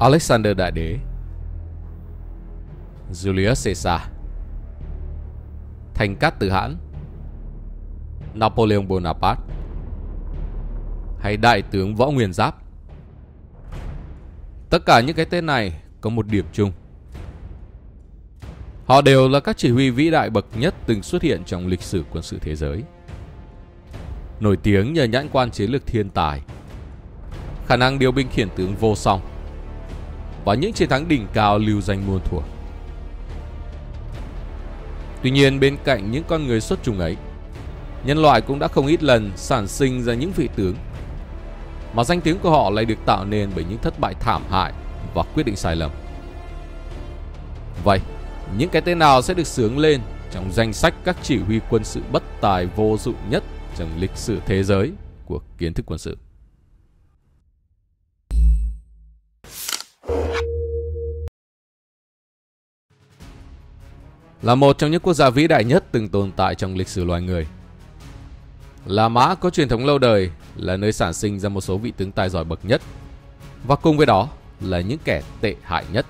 Alexander Đại Đế Julius Caesar Thành Cát Tử Hãn Napoleon Bonaparte hay Đại tướng Võ Nguyên Giáp. Tất cả những cái tên này có một điểm chung. Họ đều là các chỉ huy vĩ đại bậc nhất từng xuất hiện trong lịch sử quân sự thế giới. Nổi tiếng nhờ nhãn quan chiến lược thiên tài, khả năng điều binh khiển tướng vô song và những chiến thắng đỉnh cao lưu danh muôn thuở. Tuy nhiên bên cạnh những con người xuất chúng ấy, nhân loại cũng đã không ít lần sản sinh ra những vị tướng mà danh tiếng của họ lại được tạo nên bởi những thất bại thảm hại và quyết định sai lầm. Vậy, những cái tên nào sẽ được sướng lên trong danh sách các chỉ huy quân sự bất tài vô dụng nhất trong lịch sử thế giới của kiến thức quân sự? Là một trong những quốc gia vĩ đại nhất từng tồn tại trong lịch sử loài người, La Mã có truyền thống lâu đời là nơi sản sinh ra một số vị tướng tài giỏi bậc nhất và cùng với đó là những kẻ tệ hại nhất.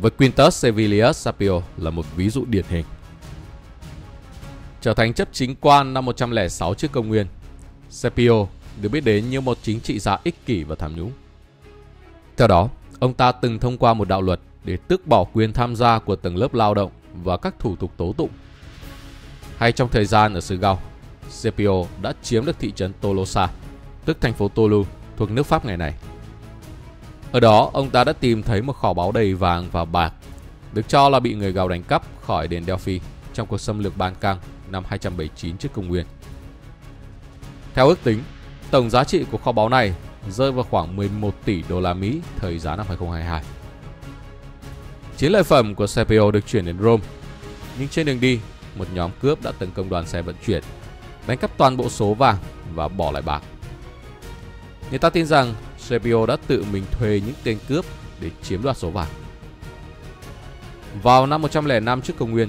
Với Quintus Servilius Sapio là một ví dụ điển hình. Trở thành chấp chính quan năm 106 trước công nguyên, Scipio được biết đến như một chính trị gia ích kỷ và tham nhũng. Theo đó, ông ta từng thông qua một đạo luật để tước bỏ quyền tham gia của tầng lớp lao động và các thủ tục tố tụng hay trong thời gian ở xứ Gaul, Scipio đã chiếm được thị trấn Tolosa, tức thành phố Tolu thuộc nước Pháp ngày này. Ở đó, ông ta đã tìm thấy một kho báu đầy vàng và bạc, được cho là bị người Gaul đánh cắp khỏi đền Delphi trong cuộc xâm lược Ban Căng năm 279 trước công nguyên. Theo ước tính, tổng giá trị của kho báu này rơi vào khoảng 11 tỷ đô la Mỹ thời giá năm 2022. Chiến lợi phẩm của Scipio được chuyển đến Rome, nhưng trên đường đi, một nhóm cướp đã tấn công đoàn xe vận chuyển, đánh cắp toàn bộ số vàng và bỏ lại bạc. Người ta tin rằng Scipio đã tự mình thuê những tên cướp để chiếm đoạt số vàng. Vào năm 105 trước công nguyên,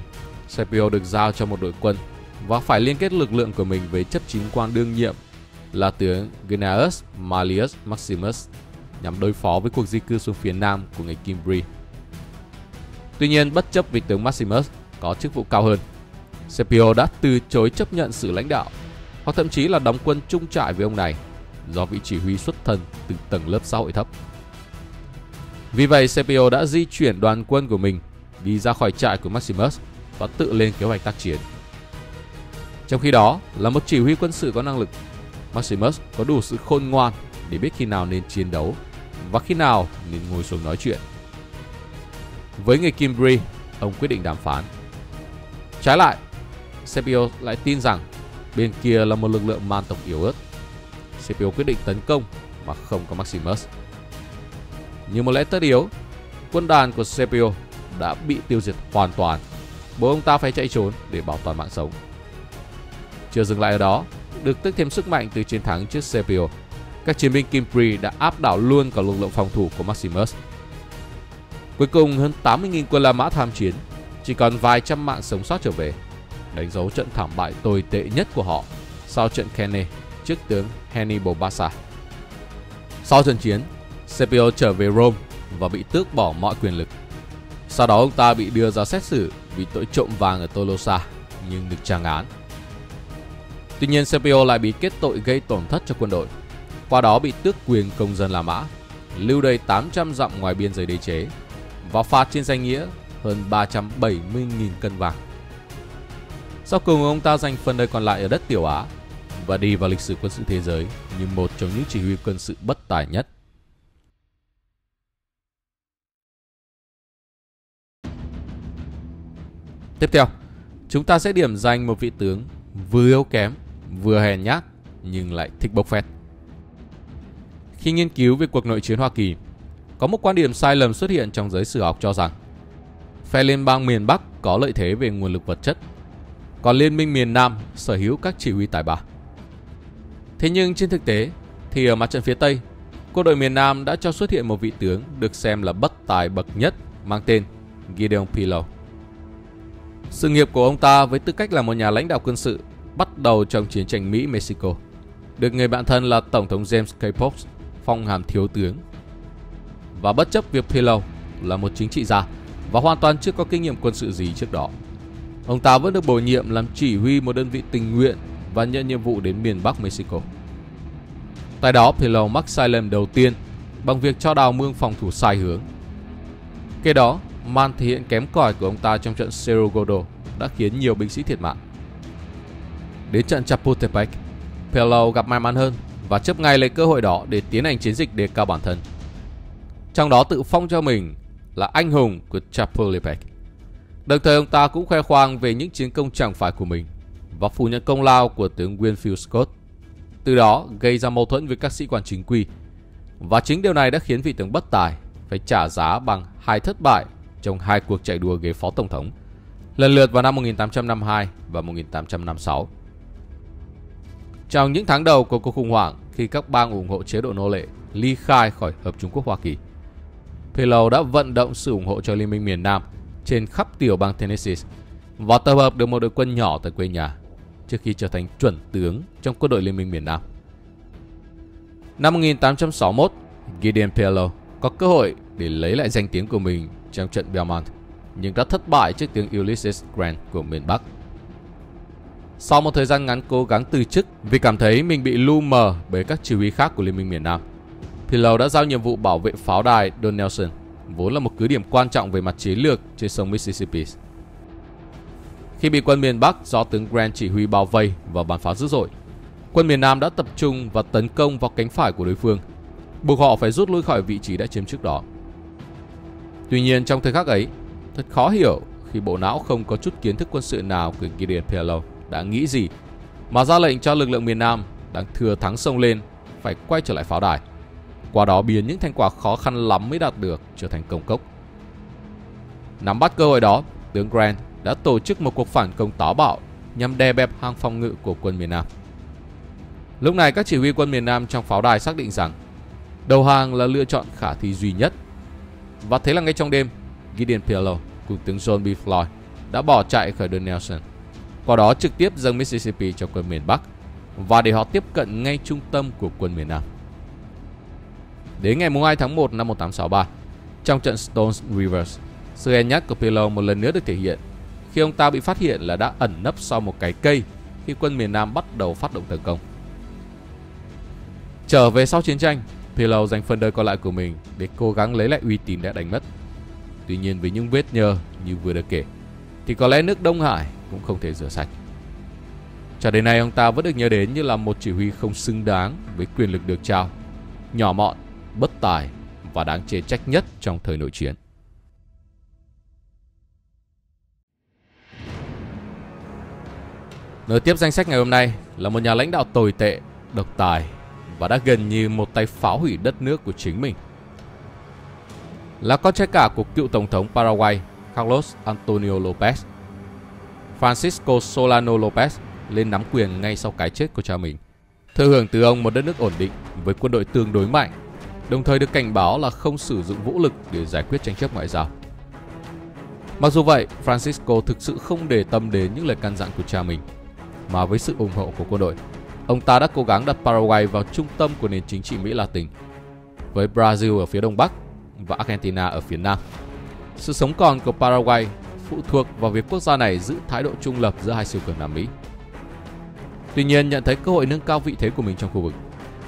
Scipio được giao cho một đội quân và phải liên kết lực lượng của mình với chấp chính quan đương nhiệm là tướng Gnaeus Malius Maximus nhằm đối phó với cuộc di cư xuống phía nam của người Cimbri. Tuy nhiên, bất chấp vị tướng Maximus có chức vụ cao hơn, Scipio đã từ chối chấp nhận sự lãnh đạo hoặc thậm chí là đóng quân chung trại với ông này do vị chỉ huy xuất thân từ tầng lớp xã hội thấp. Vì vậy, Scipio đã di chuyển đoàn quân của mình đi ra khỏi trại của Maximus và tự lên kế hoạch tác chiến. Trong khi đó, là một chỉ huy quân sự có năng lực, Maximus có đủ sự khôn ngoan để biết khi nào nên chiến đấu và khi nào nên ngồi xuống nói chuyện. Với người Kimbri, ông quyết định đàm phán. Trái lại, Scipio lại tin rằng bên kia là một lực lượng man tộc yếu ớt. Scipio quyết định tấn công mà không có Maximus. Như một lẽ tất yếu, quân đàn của Scipio đã bị tiêu diệt hoàn toàn, bố ông ta phải chạy trốn để bảo toàn mạng sống. Chưa dừng lại ở đó, được tức thêm sức mạnh từ chiến thắng trước Scipio, các chiến binh Kimpri đã áp đảo luôn cả lực lượng phòng thủ của Maximus. Cuối cùng hơn 80.000 quân La Mã tham chiến, chỉ còn vài trăm mạng sống sót trở về đánh dấu trận thảm bại tồi tệ nhất của họ sau trận Kenne trước tướng Hannibal Barca. Sau trận chiến, Scipio trở về Rome và bị tước bỏ mọi quyền lực. Sau đó ông ta bị đưa ra xét xử vì tội trộm vàng ở Tolosa nhưng được tràng án. Tuy nhiên Scipio lại bị kết tội gây tổn thất cho quân đội, qua đó bị tước quyền công dân La Mã, lưu đầy 800 dặm ngoài biên giới đế chế và phạt trên danh nghĩa hơn 370.000 cân vàng. Sau cùng ông ta giành phần đời còn lại ở đất Tiểu Á và đi vào lịch sử quân sự thế giới như một trong những chỉ huy quân sự bất tài nhất. Tiếp theo, chúng ta sẽ điểm danh một vị tướng vừa yếu kém, vừa hèn nhát nhưng lại thích bốc phét. Khi nghiên cứu về cuộc nội chiến Hoa Kỳ, có một quan điểm sai lầm xuất hiện trong giới sử học cho rằng phe liên bang miền Bắc có lợi thế về nguồn lực vật chất còn Liên minh miền Nam sở hữu các chỉ huy tài ba. Thế nhưng trên thực tế thì ở mặt trận phía Tây, quân đội miền Nam đã cho xuất hiện một vị tướng được xem là bất tài bậc nhất mang tên Gideon Pillow. Sự nghiệp của ông ta với tư cách là một nhà lãnh đạo quân sự bắt đầu trong chiến tranh Mỹ-Mexico, được người bạn thân là Tổng thống James K. Polk phong hàm thiếu tướng. Và bất chấp việc Pillow là một chính trị gia và hoàn toàn chưa có kinh nghiệm quân sự gì trước đó. Ông ta vẫn được bổ nhiệm làm chỉ huy một đơn vị tình nguyện và nhận nhiệm vụ đến miền Bắc Mexico. Tại đó, Pillow mắc sai lầm đầu tiên bằng việc cho đào mương phòng thủ sai hướng. Kế đó, màn thể hiện kém cỏi của ông ta trong trận Cerro Gordo đã khiến nhiều binh sĩ thiệt mạng. Đến trận Chapultepec, Pillow gặp may mắn hơn và chấp ngay lấy cơ hội đó để tiến hành chiến dịch đề cao bản thân. Trong đó tự phong cho mình là anh hùng của Chapultepec. Đồng thời ông ta cũng khoe khoang về những chiến công chẳng phải của mình và phủ nhận công lao của tướng Winfield Scott. Từ đó gây ra mâu thuẫn với các sĩ quan chính quy. Và chính điều này đã khiến vị tướng bất tài phải trả giá bằng hai thất bại trong hai cuộc chạy đua ghế phó tổng thống, lần lượt vào năm 1852 và 1856. Trong những tháng đầu của cuộc khủng hoảng khi các bang ủng hộ chế độ nô lệ ly khai khỏi Hợp Trung Quốc Hoa Kỳ, Pillow đã vận động sự ủng hộ cho Liên minh miền Nam trên khắp tiểu bang Tennessee và tập hợp được một đội quân nhỏ tại quê nhà trước khi trở thành chuẩn tướng trong quân đội Liên minh miền Nam. Năm 1861, Gideon Pillow có cơ hội để lấy lại danh tiếng của mình trong trận Belmont, nhưng đã thất bại trước tiếng Ulysses Grant của miền Bắc. Sau một thời gian ngắn cố gắng từ chức vì cảm thấy mình bị lu mờ bởi các chỉ huy khác của Liên minh miền Nam, thì Lầu đã giao nhiệm vụ bảo vệ pháo đài Don Nelson, vốn là một cứ điểm quan trọng về mặt chiến lược trên sông Mississippi. Khi bị quân miền Bắc do tướng Grant chỉ huy bao vây và bắn phá dữ dội, quân miền Nam đã tập trung và tấn công vào cánh phải của đối phương, buộc họ phải rút lui khỏi vị trí đã chiếm trước đó. Tuy nhiên trong thời khắc ấy, thật khó hiểu khi bộ não không có chút kiến thức quân sự nào của Gideon Pillow đã nghĩ gì mà ra lệnh cho lực lượng miền Nam đang thừa thắng sông lên phải quay trở lại pháo đài. Qua đó biến những thành quả khó khăn lắm mới đạt được trở thành công cốc. Nắm bắt cơ hội đó, tướng Grant đã tổ chức một cuộc phản công táo bạo nhằm đè bẹp hàng phòng ngự của quân miền Nam. Lúc này các chỉ huy quân miền Nam trong pháo đài xác định rằng đầu hàng là lựa chọn khả thi duy nhất. Và thế là ngay trong đêm, Gideon Pillow cùng tướng John B. Floyd đã bỏ chạy khỏi đường Nelson. Qua đó trực tiếp dâng Mississippi cho quân miền Bắc và để họ tiếp cận ngay trung tâm của quân miền Nam. Đến ngày 2 tháng 1 năm 1863, trong trận Stones Rivers, sự hèn nhát của Pillow một lần nữa được thể hiện khi ông ta bị phát hiện là đã ẩn nấp sau một cái cây khi quân miền Nam bắt đầu phát động tấn công. Trở về sau chiến tranh, Pillow dành phần đời còn lại của mình để cố gắng lấy lại uy tín đã đánh mất. Tuy nhiên với những vết nhơ như vừa được kể, thì có lẽ nước Đông Hải cũng không thể rửa sạch. Cho đến nay ông ta vẫn được nhớ đến như là một chỉ huy không xứng đáng với quyền lực được trao, nhỏ mọn, bất tài và đáng chê trách nhất trong thời nội chiến. Nối tiếp danh sách ngày hôm nay là một nhà lãnh đạo tồi tệ, độc tài và đã gần như một tay phá hủy đất nước của chính mình. Là con trai cả của cựu tổng thống Paraguay Carlos Antonio Lopez. Francisco Solano Lopez lên nắm quyền ngay sau cái chết của cha mình. Thừa hưởng từ ông một đất nước ổn định với quân đội tương đối mạnh, đồng thời được cảnh báo là không sử dụng vũ lực để giải quyết tranh chấp ngoại giao. Mặc dù vậy, Francisco thực sự không để tâm đến những lời can dặn của cha mình, mà với sự ủng hộ của quân đội, ông ta đã cố gắng đặt Paraguay vào trung tâm của nền chính trị Mỹ Latin, với Brazil ở phía đông bắc và Argentina ở phía nam. Sự sống còn của Paraguay phụ thuộc vào việc quốc gia này giữ thái độ trung lập giữa hai siêu cường Nam Mỹ. Tuy nhiên, nhận thấy cơ hội nâng cao vị thế của mình trong khu vực,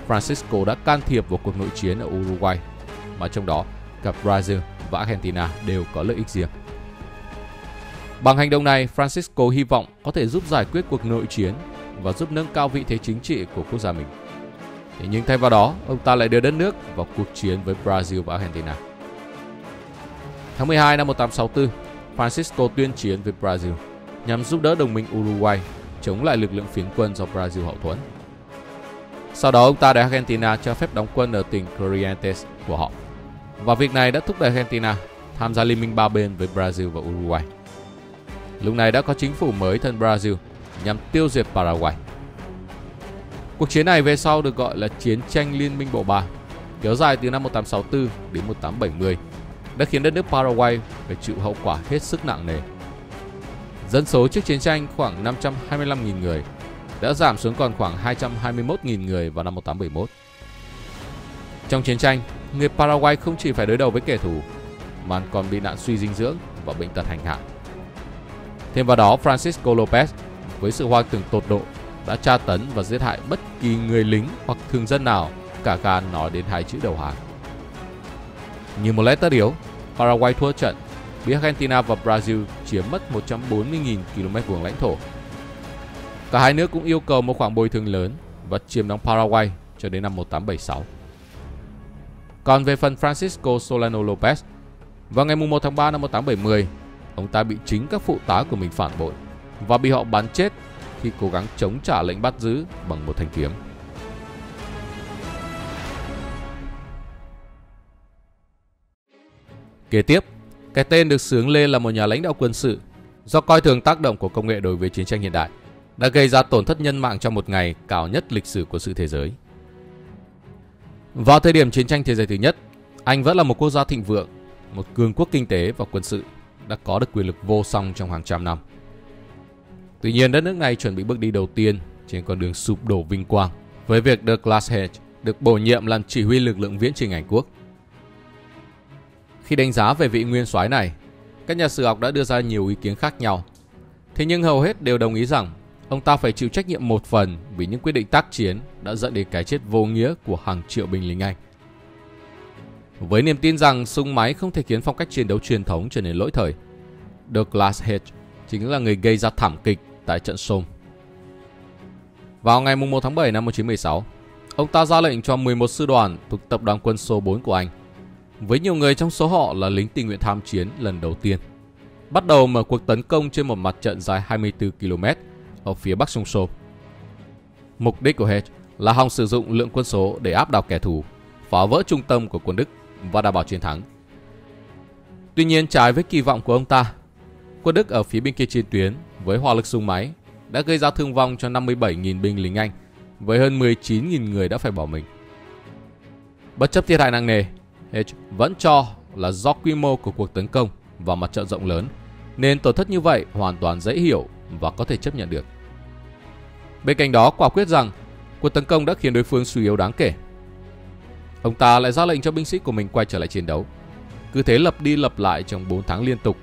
Francisco đã can thiệp vào cuộc nội chiến ở Uruguay, mà trong đó cả Brazil và Argentina đều có lợi ích riêng. Bằng hành động này, Francisco hy vọng có thể giúp giải quyết cuộc nội chiến và giúp nâng cao vị thế chính trị của quốc gia mình. Thế nhưng thay vào đó, ông ta lại đưa đất nước vào cuộc chiến với Brazil và Argentina. Tháng 12 năm 1864, Francisco tuyên chiến với Brazil nhằm giúp đỡ đồng minh Uruguay chống lại lực lượng phiến quân do Brazil hậu thuẫn. Sau đó ông ta để Argentina cho phép đóng quân ở tỉnh Corrientes của họ. Và việc này đã thúc đẩy Argentina tham gia liên minh ba bên với Brazil và Uruguay. Lúc này đã có chính phủ mới thân Brazil nhằm tiêu diệt Paraguay. Cuộc chiến này về sau được gọi là Chiến tranh Liên minh Bộ Ba, kéo dài từ năm 1864 đến 1870, đã khiến đất nước Paraguay phải chịu hậu quả hết sức nặng nề. Dân số trước chiến tranh khoảng 525.000 người, đã giảm xuống còn khoảng 221.000 người vào năm 1871. Trong chiến tranh, người Paraguay không chỉ phải đối đầu với kẻ thù mà còn bị nạn suy dinh dưỡng và bệnh tật hành hạ. Thêm vào đó, Francisco Lopez với sự hoang tưởng tột độ đã tra tấn và giết hại bất kỳ người lính hoặc thường dân nào cả gan nói đến hai chữ đầu hàng. Như một lẽ tất yếu, Paraguay thua trận, bị Argentina và Brazil chiếm mất 140.000 km vuông lãnh thổ. Cả hai nước cũng yêu cầu một khoản bồi thường lớn và chiếm đóng Paraguay cho đến năm 1876. Còn về phần Francisco Solano Lopez, vào ngày 1 tháng 3 năm 1870, ông ta bị chính các phụ tá của mình phản bội và bị họ bắn chết khi cố gắng chống trả lệnh bắt giữ bằng một thanh kiếm. Kế tiếp, cái tên được sướng lên là một nhà lãnh đạo quân sự do coi thường tác động của công nghệ đối với chiến tranh hiện đại, đã gây ra tổn thất nhân mạng trong một ngày cao nhất lịch sử của sự thế giới. Vào thời điểm chiến tranh thế giới thứ nhất, Anh vẫn là một quốc gia thịnh vượng, một cường quốc kinh tế và quân sự, đã có được quyền lực vô song trong hàng trăm năm. Tuy nhiên, đất nước này chuẩn bị bước đi đầu tiên trên con đường sụp đổ vinh quang với việc The Glass Hedge được bổ nhiệm làm chỉ huy lực lượng viễn trình Anh quốc. Khi đánh giá về vị nguyên soái này, các nhà sử học đã đưa ra nhiều ý kiến khác nhau. Thế nhưng hầu hết đều đồng ý rằng ông ta phải chịu trách nhiệm một phần vì những quyết định tác chiến đã dẫn đến cái chết vô nghĩa của hàng triệu binh lính Anh. Với niềm tin rằng súng máy không thể khiến phong cách chiến đấu truyền thống trở nên lỗi thời, Douglas Hedge chính là người gây ra thảm kịch tại trận Somme. Vào ngày 1 tháng 7 năm 1916, ông ta ra lệnh cho 11 sư đoàn thuộc tập đoàn quân số 4 của Anh, với nhiều người trong số họ là lính tình nguyện tham chiến lần đầu tiên, bắt đầu mở cuộc tấn công trên một mặt trận dài 24 km ở phía bắc sông Somme. Mục đích của Hedge là hòng sử dụng lượng quân số để áp đảo kẻ thù, phá vỡ trung tâm của quân Đức và đảm bảo chiến thắng. Tuy nhiên trái với kỳ vọng của ông ta, quân Đức ở phía bên kia chiến tuyến với hỏa lực súng máy đã gây ra thương vong cho 57.000 binh lính Anh, với hơn 19.000 người đã phải bỏ mình. Bất chấp thiệt hại nặng nề, Hedge vẫn cho là do quy mô của cuộc tấn công và mặt trận rộng lớn, nên tổn thất như vậy hoàn toàn dễ hiểu và có thể chấp nhận được. Bên cạnh đó, quả quyết rằng cuộc tấn công đã khiến đối phương suy yếu đáng kể. Ông ta lại ra lệnh cho binh sĩ của mình quay trở lại chiến đấu. Cứ thế lập đi lập lại trong 4 tháng liên tục,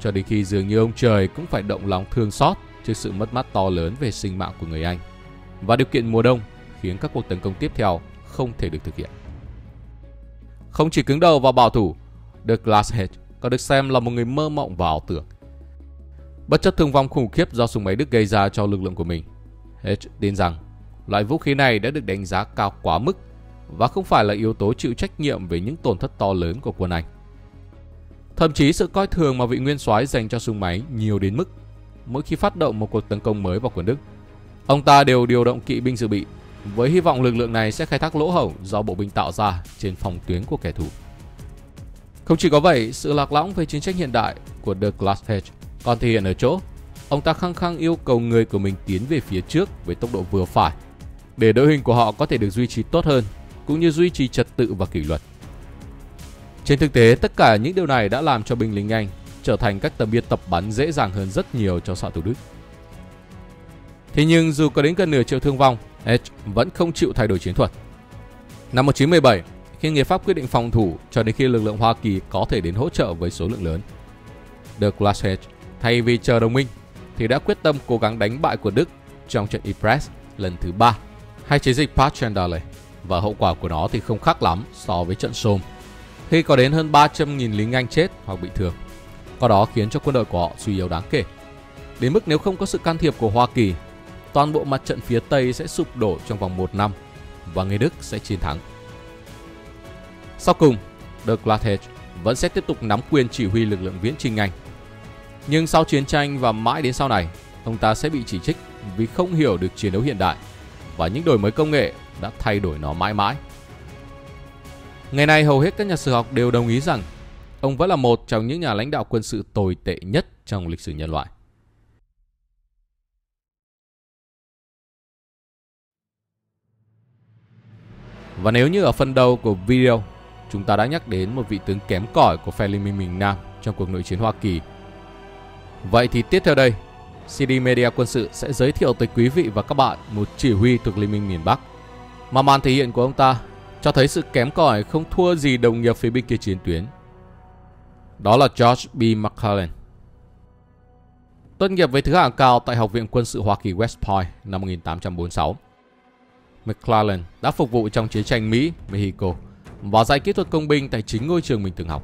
cho đến khi dường như ông trời cũng phải động lòng thương xót trước sự mất mát to lớn về sinh mạng của người Anh. Và điều kiện mùa đông khiến các cuộc tấn công tiếp theo không thể được thực hiện. Không chỉ cứng đầu và bảo thủ, The Hedge còn được xem là một người mơ mộng và ảo tưởng. Bất chấp thương vong khủng khiếp do súng máy Đức gây ra cho lực lượng của mình, Hedge tin rằng loại vũ khí này đã được đánh giá cao quá mức và không phải là yếu tố chịu trách nhiệm về những tổn thất to lớn của quân Anh. Thậm chí sự coi thường mà vị nguyên soái dành cho súng máy nhiều đến mức mỗi khi phát động một cuộc tấn công mới vào quân Đức, ông ta đều điều động kỵ binh dự bị với hy vọng lực lượng này sẽ khai thác lỗ hổng do bộ binh tạo ra trên phòng tuyến của kẻ thù. Không chỉ có vậy, sự lạc lõng về chiến tranh hiện đại của Douglas Hedge còn thể hiện ở chỗ ông ta khăng khăng yêu cầu người của mình tiến về phía trước với tốc độ vừa phải để đội hình của họ có thể được duy trì tốt hơn cũng như duy trì trật tự và kỷ luật. Trên thực tế, tất cả những điều này đã làm cho binh lính Anh trở thành các tầm biệt tập bắn dễ dàng hơn rất nhiều cho xạ thủ Đức. Thế nhưng dù có đến gần nửa triệu thương vong, Edge vẫn không chịu thay đổi chiến thuật. Năm 1917, khi người Pháp quyết định phòng thủ cho đến khi lực lượng Hoa Kỳ có thể đến hỗ trợ với số lượng lớn. the Clash Hedge thay vì chờ đồng minh thì đã quyết tâm cố gắng đánh bại của Đức trong trận Ypres lần thứ ba hay chiến dịch Passchendaele và hậu quả của nó thì không khác lắm so với trận Somme khi có đến hơn 300.000 lính Anh chết hoặc bị thương. Có đó khiến cho quân đội của họ suy yếu đáng kể. Đến mức nếu không có sự can thiệp của Hoa Kỳ, toàn bộ mặt trận phía Tây sẽ sụp đổ trong vòng một năm và người Đức sẽ chiến thắng. Sau cùng, Douglas Hedge vẫn sẽ tiếp tục nắm quyền chỉ huy lực lượng viễn chinh Anh. Nhưng sau chiến tranh và mãi đến sau này, ông ta sẽ bị chỉ trích vì không hiểu được chiến đấu hiện đại và những đổi mới công nghệ đã thay đổi nó mãi mãi. Ngày nay hầu hết các nhà sử học đều đồng ý rằng ông vẫn là một trong những nhà lãnh đạo quân sự tồi tệ nhất trong lịch sử nhân loại. Và nếu như ở phần đầu của video, chúng ta đã nhắc đến một vị tướng kém cỏi của phe Liên minh miền Nam trong cuộc nội chiến Hoa Kỳ. Vậy thì tiếp theo đây, CD Media Quân sự sẽ giới thiệu tới quý vị và các bạn một chỉ huy thuộc Liên minh miền Bắc, mà màn thể hiện của ông ta cho thấy sự kém cỏi không thua gì đồng nghiệp phía bên kia chiến tuyến. Đó là George B. McClellan. Tốt nghiệp với thứ hạng cao tại Học viện Quân sự Hoa Kỳ West Point năm 1846. McClellan đã phục vụ trong chiến tranh Mỹ, Mexico và dạy kỹ thuật công binh tại chính ngôi trường mình từng học.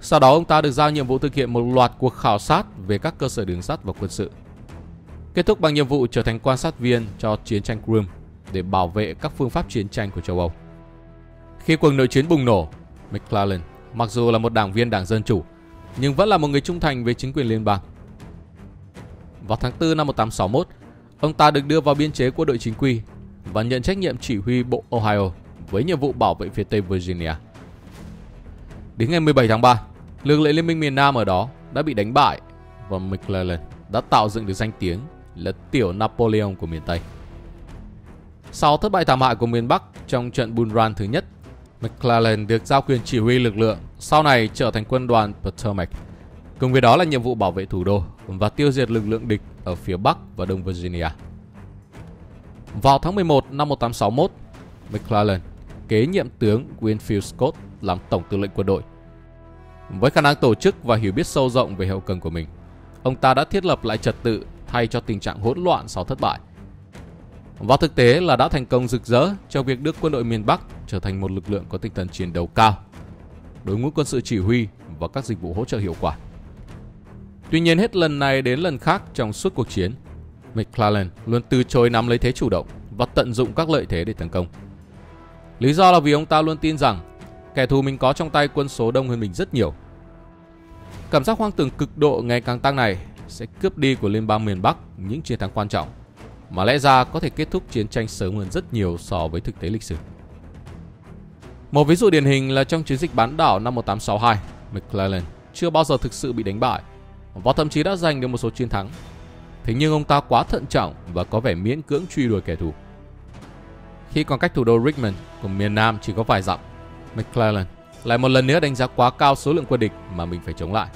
Sau đó ông ta được giao nhiệm vụ thực hiện một loạt cuộc khảo sát về các cơ sở đường sắt và quân sự. Kết thúc bằng nhiệm vụ trở thành quan sát viên cho chiến tranh Crimea để bảo vệ các phương pháp chiến tranh của châu Âu. Khi cuộc nội chiến bùng nổ, McClellan, mặc dù là một đảng viên đảng Dân Chủ, nhưng vẫn là một người trung thành với chính quyền liên bang. Vào tháng 4 năm 1861, ông ta được đưa vào biên chế của đội chính quy và nhận trách nhiệm chỉ huy bộ Ohio với nhiệm vụ bảo vệ phía Tây Virginia. Đến ngày 17 tháng 3, lực lượng Liên minh miền Nam ở đó đã bị đánh bại và McClellan đã tạo dựng được danh tiếng là tiểu Napoleon của miền Tây. Sau thất bại thảm hại của miền Bắc trong trận Bull Run thứ nhất, McClellan được giao quyền chỉ huy lực lượng, sau này trở thành quân đoàn Potomac. Cùng với đó là nhiệm vụ bảo vệ thủ đô và tiêu diệt lực lượng địch ở phía Bắc và Đông Virginia. Vào tháng 11 năm 1861, McClellan kế nhiệm tướng Winfield Scott làm tổng tư lệnh quân đội. Với khả năng tổ chức và hiểu biết sâu rộng về hậu cần của mình, ông ta đã thiết lập lại trật tự thay cho tình trạng hỗn loạn sau thất bại. Và thực tế là đã thành công rực rỡ trong việc đưa quân đội miền Bắc trở thành một lực lượng có tinh thần chiến đấu cao, đội ngũ quân sự chỉ huy và các dịch vụ hỗ trợ hiệu quả. Tuy nhiên hết lần này đến lần khác trong suốt cuộc chiến, McClellan luôn từ chối nắm lấy thế chủ động và tận dụng các lợi thế để tấn công. Lý do là vì ông ta luôn tin rằng kẻ thù mình có trong tay quân số đông hơn mình rất nhiều. Cảm giác hoang tưởng cực độ ngày càng tăng này sẽ cướp đi của liên bang miền Bắc những chiến thắng quan trọng, mà lẽ ra có thể kết thúc chiến tranh sớm hơn rất nhiều so với thực tế lịch sử. Một ví dụ điển hình là trong chiến dịch bán đảo năm 1862, McClellan chưa bao giờ thực sự bị đánh bại và thậm chí đã giành được một số chiến thắng. Thế nhưng ông ta quá thận trọng và có vẻ miễn cưỡng truy đuổi kẻ thù. Khi còn cách thủ đô Richmond của miền Nam chỉ có vài dặm, McClellan lại một lần nữa đánh giá quá cao số lượng quân địch mà mình phải chống lại.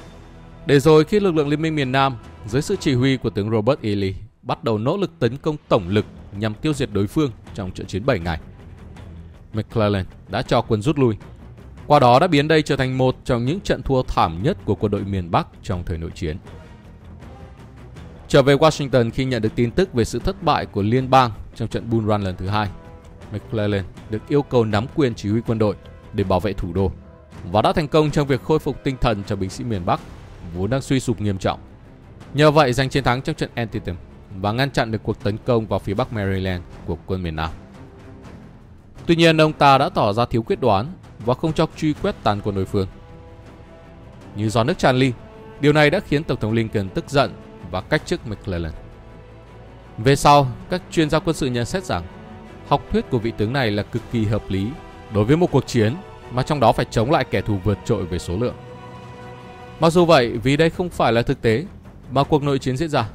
Để rồi khi lực lượng Liên minh miền Nam dưới sự chỉ huy của tướng Robert E. Lee bắt đầu nỗ lực tấn công tổng lực nhằm tiêu diệt đối phương trong trận chiến 7 ngày. McClellan đã cho quân rút lui. Qua đó đã biến đây trở thành một trong những trận thua thảm nhất của quân đội miền Bắc trong thời nội chiến. Trở về Washington khi nhận được tin tức về sự thất bại của liên bang trong trận Bull Run lần thứ hai, McClellan được yêu cầu nắm quyền chỉ huy quân đội để bảo vệ thủ đô và đã thành công trong việc khôi phục tinh thần cho binh sĩ miền Bắc vốn đang suy sụp nghiêm trọng. Nhờ vậy giành chiến thắng trong trận Antietam và ngăn chặn được cuộc tấn công vào phía Bắc Maryland của quân miền Nam. Tuy nhiên ông ta đã tỏ ra thiếu quyết đoán và không cho truy quét tàn quân đối phương. Như gió nước tràn ly, điều này đã khiến Tổng thống Lincoln tức giận và cách chức McClellan. Về sau, các chuyên gia quân sự nhận xét rằng học thuyết của vị tướng này là cực kỳ hợp lý đối với một cuộc chiến mà trong đó phải chống lại kẻ thù vượt trội về số lượng. Mặc dù vậy, vì đây không phải là thực tế mà cuộc nội chiến diễn ra,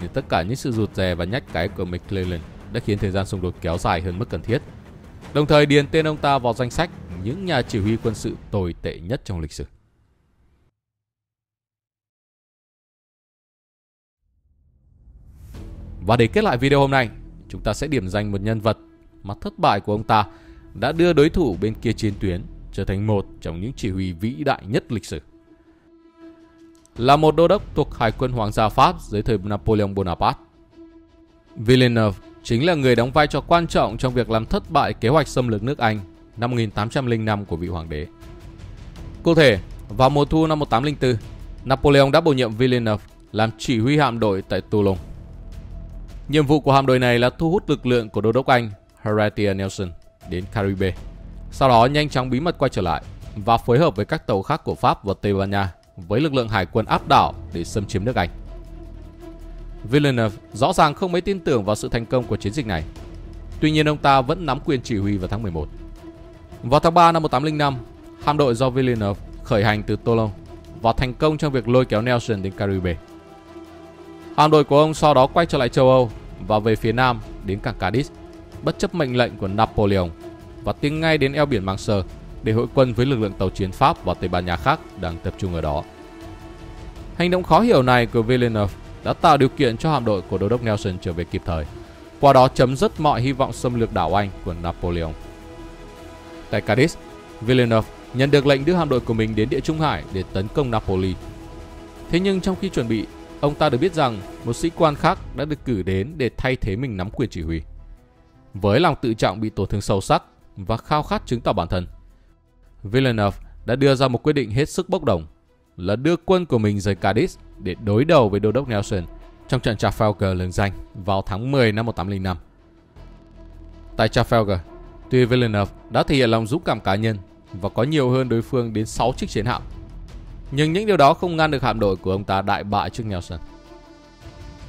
thì tất cả những sự rụt rè và nhách cái của McClellan đã khiến thời gian xung đột kéo dài hơn mức cần thiết. Đồng thời điền tên ông ta vào danh sách những nhà chỉ huy quân sự tồi tệ nhất trong lịch sử. Và để kết lại video hôm nay, chúng ta sẽ điểm danh một nhân vật mà thất bại của ông ta đã đưa đối thủ bên kia chiến tuyến trở thành một trong những chỉ huy vĩ đại nhất lịch sử. Là một đô đốc thuộc Hải quân Hoàng gia Pháp dưới thời Napoleon Bonaparte. Villeneuve chính là người đóng vai trò quan trọng trong việc làm thất bại kế hoạch xâm lược nước Anh năm 1805 của vị hoàng đế. Cụ thể, vào mùa thu năm 1804, Napoleon đã bổ nhiệm Villeneuve làm chỉ huy hạm đội tại Toulon. Nhiệm vụ của hạm đội này là thu hút lực lượng của đô đốc Anh Horatio Nelson đến Caribe. Sau đó nhanh chóng bí mật quay trở lại và phối hợp với các tàu khác của Pháp và Tây Ban Nha với lực lượng hải quân áp đảo để xâm chiếm nước Anh. Villeneuve rõ ràng không mấy tin tưởng vào sự thành công của chiến dịch này. Tuy nhiên ông ta vẫn nắm quyền chỉ huy vào tháng 11. Vào tháng 3 năm 1805, hạm đội do Villeneuve khởi hành từ Toulon và thành công trong việc lôi kéo Nelson đến Caribe. Hạm đội của ông sau đó quay trở lại châu Âu và về phía nam đến cảng Cadiz bất chấp mệnh lệnh của Napoleon và tiến ngay đến eo biển Manche để hội quân với lực lượng tàu chiến Pháp và Tây Ban Nha khác đang tập trung ở đó. Hành động khó hiểu này của Villeneuve đã tạo điều kiện cho hạm đội của đô đốc Nelson trở về kịp thời, qua đó chấm dứt mọi hy vọng xâm lược đảo Anh của Napoleon. Tại Cadiz, Villeneuve nhận được lệnh đưa hạm đội của mình đến địa Trung Hải để tấn công Napoli. Thế nhưng trong khi chuẩn bị, ông ta được biết rằng một sĩ quan khác đã được cử đến để thay thế mình nắm quyền chỉ huy. Với lòng tự trọng bị tổn thương sâu sắc và khao khát chứng tỏ bản thân, Villeneuve đã đưa ra một quyết định hết sức bốc đồng là đưa quân của mình rời Cadiz để đối đầu với đô đốc Nelson trong trận Trafalgar lừng danh vào tháng 10 năm 1805. Tại Trafalgar, tuy Villeneuve đã thể hiện lòng dũng cảm cá nhân và có nhiều hơn đối phương đến 6 chiếc chiến hạm, nhưng những điều đó không ngăn được hạm đội của ông ta đại bại trước Nelson.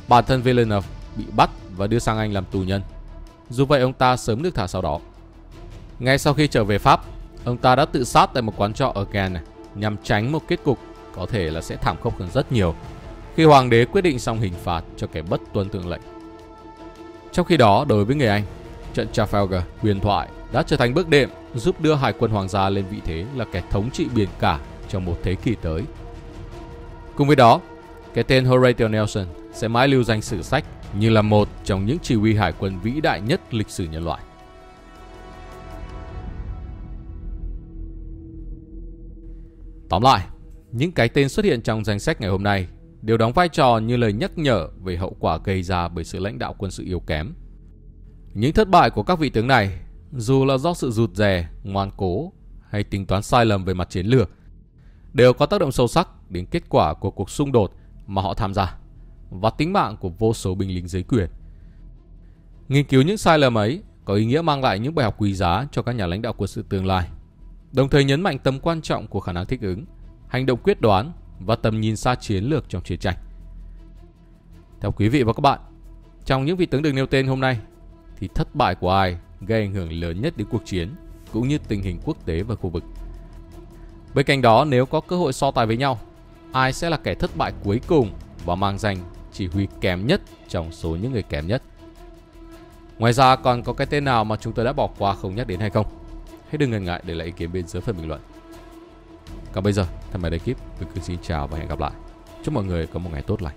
Bản thân Villeneuve bị bắt và đưa sang Anh làm tù nhân. Dù vậy ông ta sớm được thả sau đó. Ngay sau khi trở về Pháp, ông ta đã tự sát tại một quán trọ ở Cannes nhằm tránh một kết cục có thể là sẽ thảm khốc hơn rất nhiều khi hoàng đế quyết định xong hình phạt cho kẻ bất tuân tượng lệnh. Trong khi đó, đối với người Anh, trận Trafalgar huyền thoại đã trở thành bước đệm giúp đưa hải quân hoàng gia lên vị thế là kẻ thống trị biển cả trong một thế kỷ tới. Cùng với đó, cái tên Horatio Nelson sẽ mãi lưu danh sử sách như là một trong những chỉ huy hải quân vĩ đại nhất lịch sử nhân loại. Tóm lại, những cái tên xuất hiện trong danh sách ngày hôm nay đều đóng vai trò như lời nhắc nhở về hậu quả gây ra bởi sự lãnh đạo quân sự yếu kém. Những thất bại của các vị tướng này, dù là do sự rụt rè, ngoan cố hay tính toán sai lầm về mặt chiến lược, đều có tác động sâu sắc đến kết quả của cuộc xung đột mà họ tham gia và tính mạng của vô số binh lính dưới quyền. Nghiên cứu những sai lầm ấy có ý nghĩa mang lại những bài học quý giá cho các nhà lãnh đạo quân sự tương lai, đồng thời nhấn mạnh tầm quan trọng của khả năng thích ứng, hành động quyết đoán và tầm nhìn xa chiến lược trong chiến tranh. Theo quý vị và các bạn, trong những vị tướng được nêu tên hôm nay thì thất bại của ai gây ảnh hưởng lớn nhất đến cuộc chiến cũng như tình hình quốc tế và khu vực. Bên cạnh đó, nếu có cơ hội so tài với nhau, ai sẽ là kẻ thất bại cuối cùng và mang danh chỉ huy kém nhất trong số những người kém nhất. Ngoài ra còn có cái tên nào mà chúng tôi đã bỏ qua không nhắc đến hay không? Hãy đừng ngần ngại để lại ý kiến bên dưới phần bình luận. Còn bây giờ, thay mặt ekip, tôi cứ xin chào và hẹn gặp lại. Chúc mọi người có một ngày tốt lành.